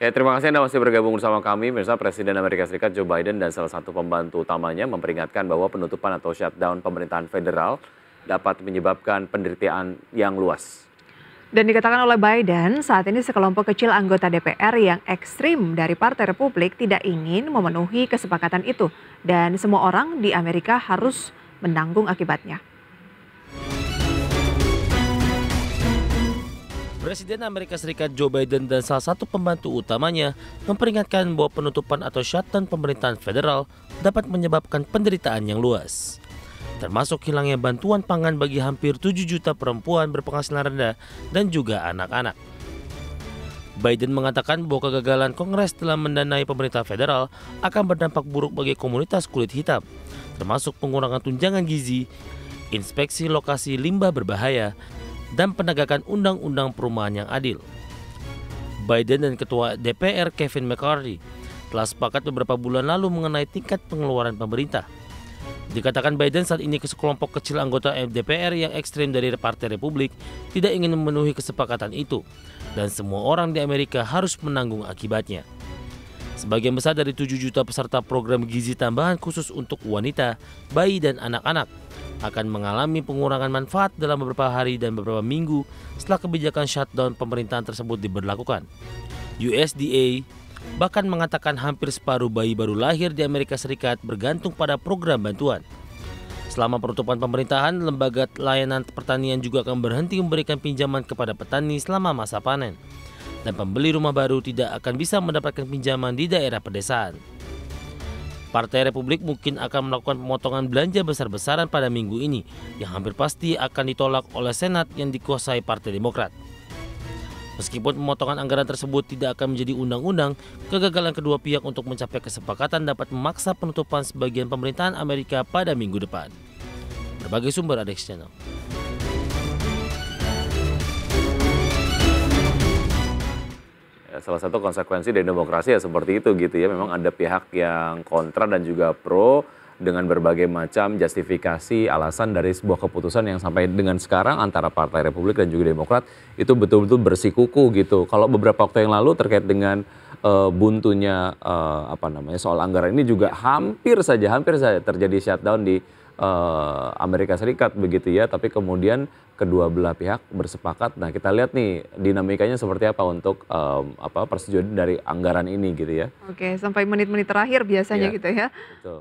Ya, terima kasih Anda masih bergabung bersama kami. Mirsa Presiden Amerika Serikat Joe Biden dan salah satu pembantu utamanya memperingatkan bahwa penutupan atau shutdown pemerintahan federal dapat menyebabkan penderitaan yang luas. Dan dikatakan oleh Biden, saat ini sekelompok kecil anggota DPR yang ekstrim dari Partai Republik tidak ingin memenuhi kesepakatan itu. Dan semua orang di Amerika harus menanggung akibatnya. Presiden Amerika Serikat Joe Biden dan salah satu pembantu utamanya memperingatkan bahwa penutupan atau shutdown pemerintahan federal dapat menyebabkan penderitaan yang luas. Termasuk hilangnya bantuan pangan bagi hampir 7 juta perempuan berpenghasilan rendah dan juga anak-anak. Biden mengatakan bahwa kegagalan Kongres dalam mendanai pemerintah federal akan berdampak buruk bagi komunitas kulit hitam, termasuk pengurangan tunjangan gizi, inspeksi lokasi limbah berbahaya, dan penegakan undang-undang perumahan yang adil. Biden dan Ketua DPR Kevin McCarthy telah sepakat beberapa bulan lalu mengenai tingkat pengeluaran pemerintah. Dikatakan Biden saat ini ke sekelompok kecil anggota DPR yang ekstrim dari Partai Republik tidak ingin memenuhi kesepakatan itu dan semua orang di Amerika harus menanggung akibatnya. Sebagian besar dari 7 juta peserta program gizi tambahan khusus untuk wanita, bayi, dan anak-anak akan mengalami pengurangan manfaat dalam beberapa hari dan beberapa minggu setelah kebijakan shutdown pemerintahan tersebut diberlakukan. USDA bahkan mengatakan hampir separuh bayi baru lahir di Amerika Serikat bergantung pada program bantuan. Selama penutupan pemerintahan, lembaga layanan pertanian juga akan berhenti memberikan pinjaman kepada petani selama masa panen. Dan pembeli rumah baru tidak akan bisa mendapatkan pinjaman di daerah pedesaan. Partai Republik mungkin akan melakukan pemotongan belanja besar-besaran pada minggu ini yang hampir pasti akan ditolak oleh Senat yang dikuasai Partai Demokrat. Meskipun pemotongan anggaran tersebut tidak akan menjadi undang-undang, kegagalan kedua pihak untuk mencapai kesepakatan dapat memaksa penutupan sebagian pemerintahan Amerika pada minggu depan. Berbagai sumber ada Channel. Salah satu konsekuensi dari demokrasi ya seperti itu gitu ya. Memang ada pihak yang kontra dan juga pro dengan berbagai macam justifikasi alasan dari sebuah keputusan yang sampai dengan sekarang antara Partai Republik dan juga Demokrat itu betul-betul bersikuku gitu. Kalau beberapa waktu yang lalu terkait dengan uh, buntunya uh, apa namanya soal anggaran ini juga hampir saja hampir saja terjadi shutdown di uh, Amerika Serikat begitu ya. Tapi kemudian kedua belah pihak bersepakat. Nah kita lihat nih dinamikanya seperti apa untuk um, apa persetujuan dari anggaran ini gitu ya. Oke sampai menit-menit terakhir biasanya ya, gitu ya. Betul.